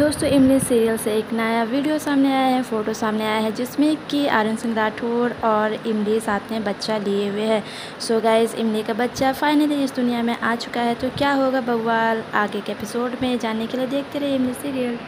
दोस्तों, इमली सीरियल से एक नया वीडियो सामने आया है फ़ोटो सामने आया है, जिसमें कि आर्यन सिंह राठौर और इमली साथ में बच्चा लिए हुए हैं। सो गाइस इमली का बच्चा फाइनली इस दुनिया में आ चुका है तो क्या होगा बवाल आगे के एपिसोड में जानने के लिए देखते रहिए इमली सीरियल